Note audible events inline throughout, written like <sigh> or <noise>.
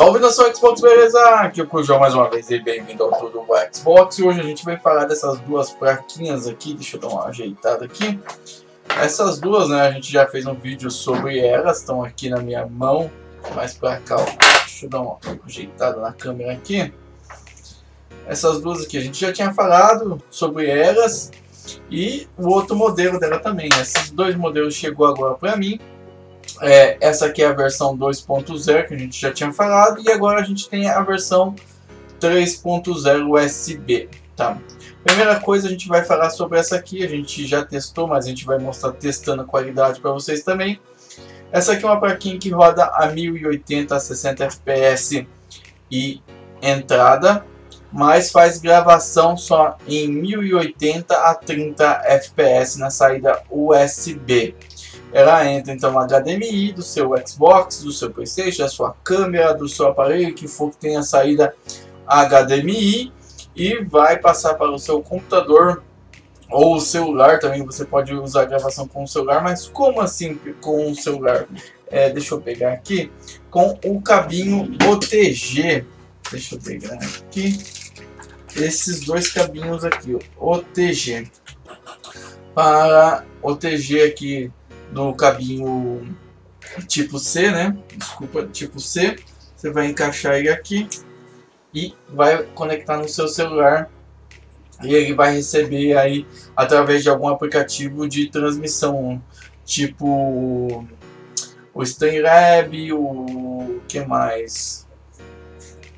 Salve nação Xbox, beleza? Aqui é o Cujão mais uma vez e bem-vindo ao Tudo Xbox. E hoje a gente vai falar dessas duas plaquinhas aqui, deixa eu dar uma ajeitada aqui. Essas duas, né, a gente já fez um vídeo sobre elas, estão aqui na minha mão, mais pra cá, ó. Deixa eu dar uma ajeitada na câmera aqui. Essas duas aqui a gente já tinha falado sobre elas e o outro modelo dela também. Esses dois modelos chegou agora pra mim. É, essa aqui é a versão 2.0 que a gente já tinha falado e agora a gente tem a versão 3.0 USB, tá? Primeira coisa a gente vai falar sobre essa aqui, a gente já testou, mas a gente vai mostrar testando a qualidade para vocês também. Essa aqui é uma plaquinha que roda a 1080 a 60 fps e entrada, mas faz gravação só em 1080 a 30 fps na saída USB ela entra então no HDMI do seu Xbox, do seu Playstation, da sua câmera, do seu aparelho que for que tenha saída HDMI e vai passar para o seu computador ou o celular também, você pode usar a gravação com o celular, mas como assim com o celular? É, deixa eu pegar aqui, com o cabinho OTG, deixa eu pegar aqui, esses dois cabinhos aqui, OTG, para OTG aqui no cabinho tipo C, né? Desculpa, tipo C. Você vai encaixar ele aqui e vai conectar no seu celular e ele vai receber aí através de algum aplicativo de transmissão, tipo o StreamLab, o que mais?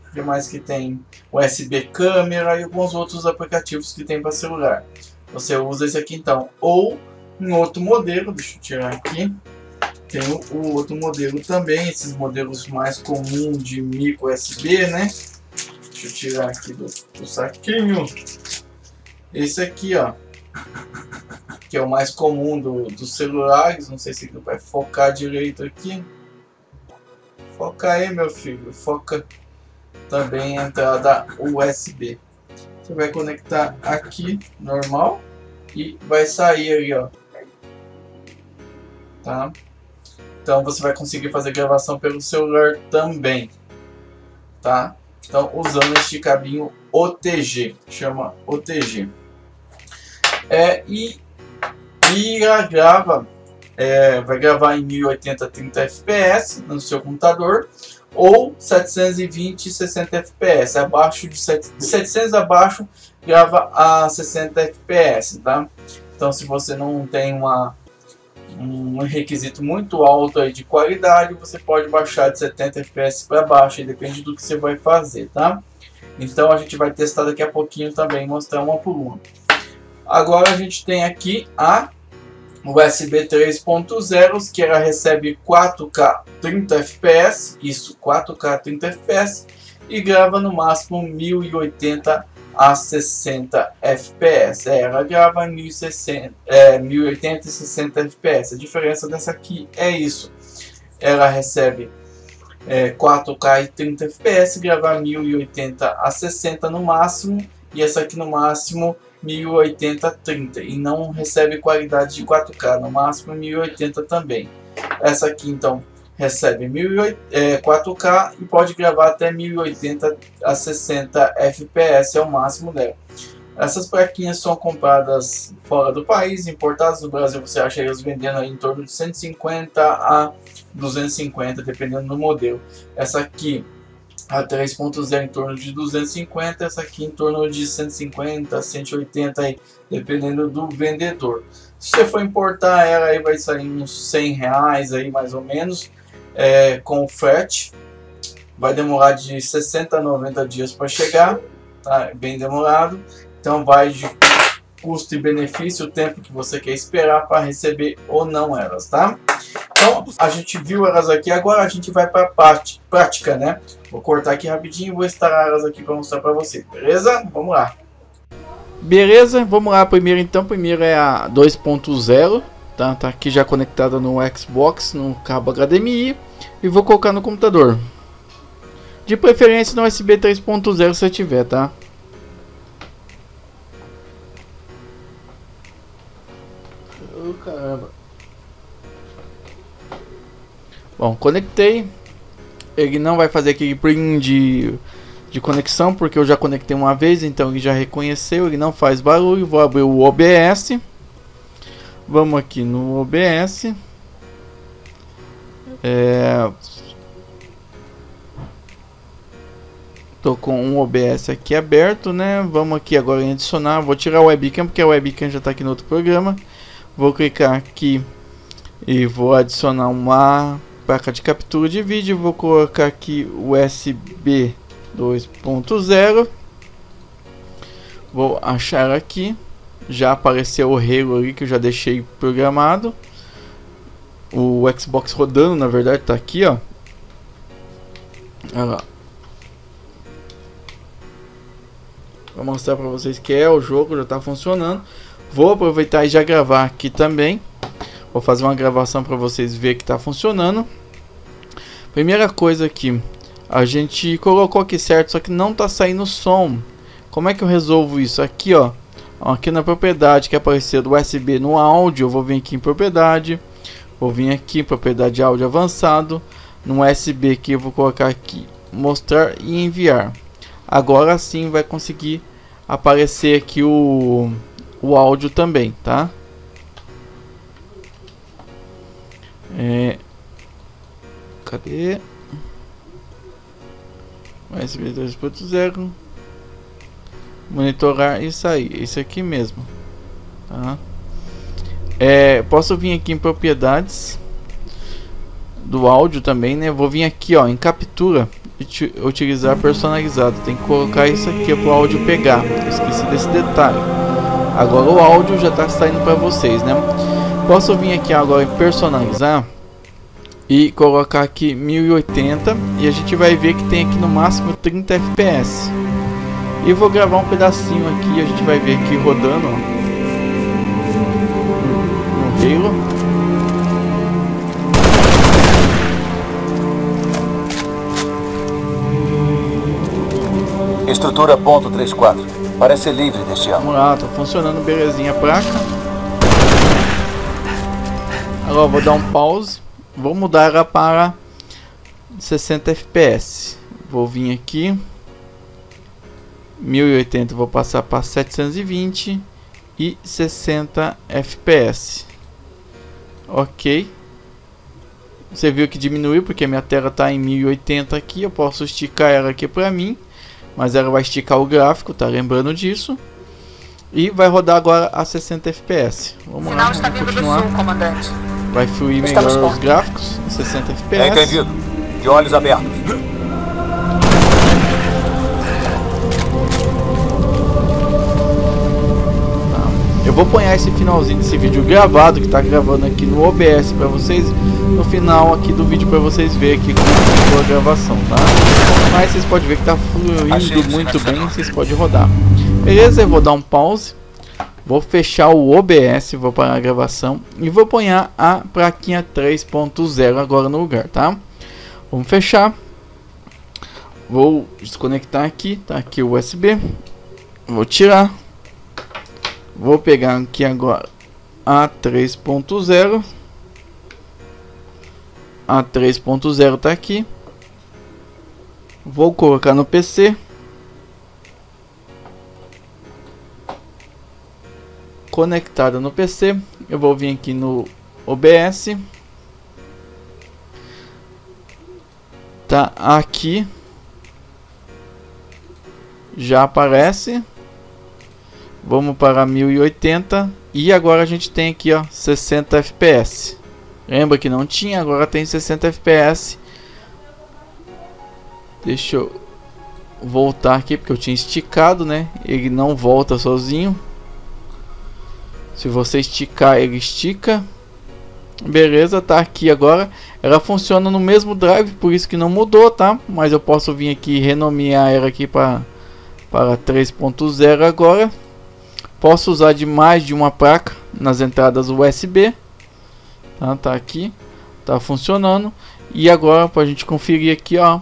O que mais que tem? USB câmera e alguns outros aplicativos que tem para celular. Você usa esse aqui então, ou um outro modelo, deixa eu tirar aqui. Tem o, o outro modelo também, esses modelos mais comuns de micro USB, né? Deixa eu tirar aqui do, do saquinho. Esse aqui, ó. <laughs> Que é o mais comum do, dos celulares. Não sei se vai focar direito aqui. Foca aí, meu filho. Foca também a entrada USB. Você vai conectar aqui, normal. E vai sair aí, ó tá? Então você vai conseguir fazer gravação pelo celular também, tá? Então usando este cabinho OTG, chama OTG. É, e, e a grava, é, vai gravar em 1080 30 fps no seu computador ou 720 60 fps, abaixo de, 7, de 700 abaixo grava a 60 fps, tá? Então se você não tem uma um requisito muito alto aí de qualidade, você pode baixar de 70 fps para baixo, depende do que você vai fazer, tá? Então a gente vai testar daqui a pouquinho também, mostrar uma por uma. Agora a gente tem aqui a USB 3.0, que ela recebe 4K 30 fps, isso 4K 30 fps, e grava no máximo 1080 a 60 fps. É, ela grava em 1060, é, 1080 e 60 fps. A diferença dessa aqui é isso. Ela recebe é, 4K e 30 fps, gravar 1080 a 60 no máximo, e essa aqui no máximo 1080 a 30, e não recebe qualidade de 4K, no máximo 1080 também. Essa aqui então recebe 4K e pode gravar até 1080 a 60 FPS, é o máximo dela. Essas plaquinhas são compradas fora do país, importadas no Brasil você acha eles vendendo em torno de 150 a 250, dependendo do modelo. Essa aqui a 3.0 em torno de 250, essa aqui em torno de 150, 180 aí, dependendo do vendedor. Se você for importar ela aí vai sair uns 100 reais aí mais ou menos é, com frete. Vai demorar de 60 a 90 dias para chegar, tá? É bem demorado. Então vai de custo e benefício, o tempo que você quer esperar para receber ou não elas, tá? Então a gente viu elas aqui, agora a gente vai para a parte prática, né? Vou cortar aqui rapidinho e vou instalar elas aqui para mostrar para você, beleza? Vamos lá. Beleza, vamos lá primeiro então, primeiro é a 2.0 Tá, tá aqui já conectada no Xbox, no cabo HDMI. E vou colocar no computador. De preferência no USB 3.0 se tiver, tá? Oh, caramba. Bom, conectei. ele não vai fazer aquele print de, de conexão, porque eu já conectei uma vez, então ele já reconheceu, ele não faz barulho. Vou abrir o OBS. Vamos aqui no OBS. É... Tô com um OBS aqui aberto, né? Vamos aqui agora em adicionar. Vou tirar o webcam, porque o webcam já está aqui no outro programa. Vou clicar aqui e vou adicionar uma placa de captura de vídeo. Vou colocar aqui USB 2.0. Vou achar aqui. Já apareceu o Halo ali que eu já deixei programado. O Xbox rodando, na verdade, tá aqui, ó. Olha lá. Vou mostrar para vocês que é o jogo, já está funcionando. Vou aproveitar e já gravar aqui também. Vou fazer uma gravação para vocês verem que está funcionando. Primeira coisa aqui, a gente colocou aqui certo, só que não está saindo som. Como é que eu resolvo isso? Aqui, ó, aqui na propriedade que apareceu do USB no áudio, eu vou vir aqui em propriedade, vou vir aqui em propriedade áudio avançado, no USB que eu vou colocar aqui, mostrar e enviar. Agora sim vai conseguir aparecer aqui o, o áudio também, tá? É, cadê? USB 2.0 Monitorar e sair. Esse aqui mesmo. Tá? É, posso vir aqui em propriedades do áudio também, né? Vou vir aqui, ó, em captura utilizar personalizado. Tem que colocar isso aqui para o áudio pegar. Esqueci desse detalhe. Agora o áudio já está saindo para vocês, né? Posso vir aqui agora em personalizar e colocar aqui 1080 e a gente vai ver que tem aqui no máximo 30 fps. E vou gravar um pedacinho aqui, a gente vai ver aqui rodando no Halo. Estrutura ponto 34. Parece livre deste ano. Vamos lá, tá funcionando belezinha a placa. Agora vou dar um pause. Vou mudar ela para 60 fps. Vou vir aqui. 1080 vou passar para 720 e 60 fps. Ok. Você viu que diminuiu porque minha tela está em 1080 aqui. Eu posso esticar ela aqui para mim. Mas ela vai esticar o gráfico, tá lembrando disso. E vai rodar agora a 60 fps. Vamos Sinal lá, vamos continuar. Sul, comandante. Vai fluir melhor os gráficos, 60 fps. É entendido. De olhos abertos. Eu vou pôr esse finalzinho desse vídeo gravado que está gravando aqui no OBS para vocês no final aqui do vídeo para vocês verem aqui como ficou a gravação, tá? Mas vocês podem ver que está fluindo muito bem, vocês podem rodar. Beleza? Eu vou dar um pause. Vou fechar o OBS, vou parar a gravação e vou pôr a plaquinha 3.0 agora no lugar, tá? Vamos fechar. Vou desconectar aqui, tá aqui o USB. Vou tirar. Vou pegar aqui agora a 3.0. A 3.0 tá aqui. Vou colocar no PC. Conectada no PC. Eu vou vir aqui no OBS. Tá aqui. Já aparece. Vamos para 1080 e agora a gente tem aqui ó 60 fps. Lembra que não tinha, agora tem 60 fps. Deixa eu voltar aqui porque eu tinha esticado, né? Ele não volta sozinho. Se você esticar, ele estica. Beleza, tá aqui agora. Ela funciona no mesmo drive, por isso que não mudou, tá? Mas eu posso vir aqui e renomear ela aqui para para 3.0 agora. Posso usar de mais de uma placa nas entradas USB. Tá, tá aqui, tá funcionando. E agora para a gente conferir aqui, ó,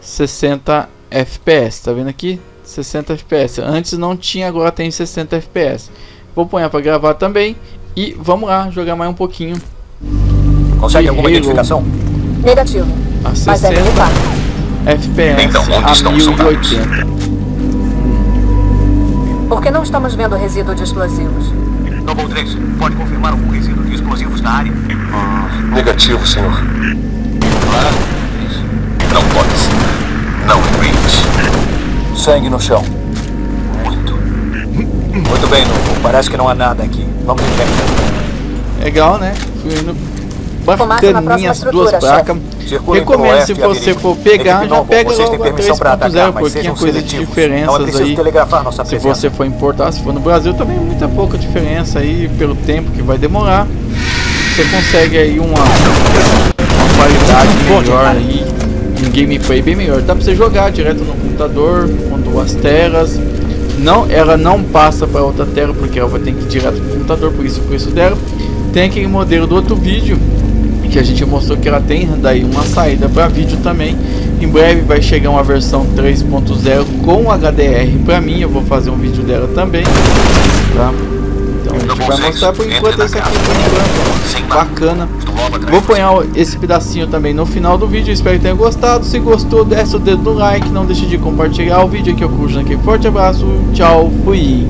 60 FPS, tá vendo aqui? 60 FPS. Antes não tinha, agora tem 60 FPS. Vou pôr para gravar também e vamos lá jogar mais um pouquinho. Consegue alguma Halo. identificação? Negativo. a Mas é 60. FPS Então, onde a estão os soldados? 1080. Por que não estamos vendo resíduo de explosivos? Noble 3, pode confirmar algum resíduo de explosivos na área? negativo, senhor. Não pode ser. Não, Reach. Sangue no chão. Muito. Muito bem, Noble. Parece que não há nada aqui. Vamos em frente. Legal, né? Na próxima bacaninha as duas placas. Circulem Recomendo se você for pegar, já pega vocês logo a permissão para atacar, 3.0, mas pouquinha sejam coisa de é diferenças preciso aí. telegrafar nossa Se você for importar, se for no Brasil, também muita pouca diferença aí pelo tempo que vai demorar. Você consegue aí uma, uma qualidade melhor aí, um gameplay bem melhor. Dá pra você jogar direto no computador, com duas telas. Não, ela não passa para outra tela porque ela vai ter que ir direto pro computador, por isso o preço dela. Tem aquele modelo do outro vídeo que a gente mostrou que ela tem daí uma saída para vídeo também. Em breve vai chegar uma versão 3.0 com HDR para mim, eu vou fazer um vídeo dela também, tá? Então a gente vai mostrar por enquanto essa aqui por enquanto, ó. bacana. Vou pôr esse pedacinho também no final do vídeo, espero que tenha gostado. Se gostou, desce o dedo no like, não deixe de compartilhar o vídeo aqui, eu curto aqui. Forte abraço, tchau, fui!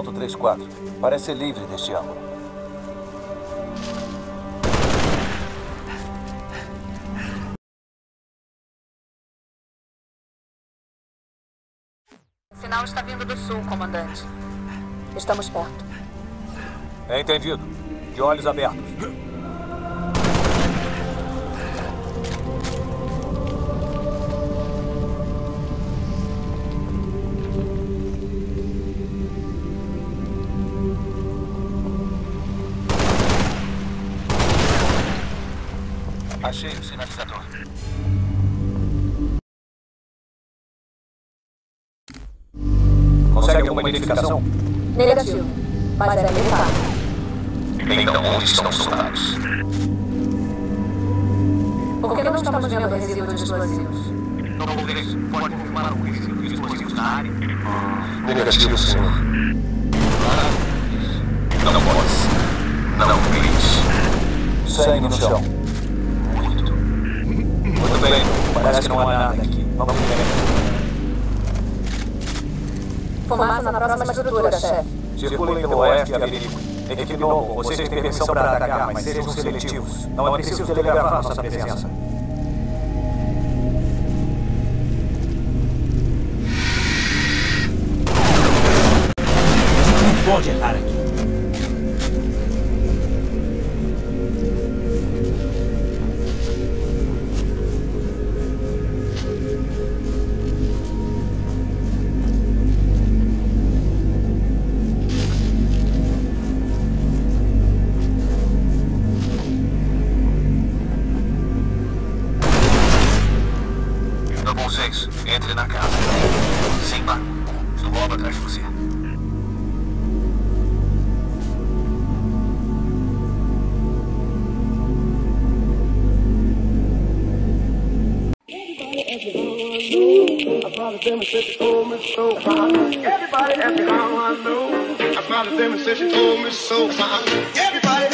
Estrutura ponto 34. Parece ser livre deste ângulo. O sinal está vindo do sul, comandante. Estamos perto. É entendido. De olhos abertos. Achei o sinalizador. Consegue alguma identificação? Negativo. Mas é militar. Então, onde estão os soldados? Por que não estamos vendo resíduo de explosivos? 3, pode confirmar algum risco de explosivos na área? Negativo, senhor. Não pode. Não, Chris. Sangue no chão. Bem. Parece que não há nada aqui. Vamos frente. Fumaça na próxima estrutura, chefe. Circulem pelo oeste e averiguem. Equipe Novo, vocês têm permissão para atacar, mas sejam seletivos. Não é preciso telegrafar nossa presença. pode errar aqui. 6, entre na casa. Sem barco. Estou logo atrás de você. I promised them and said she told me so. Everybody asked me how I know. I them and said she told me so. Everybody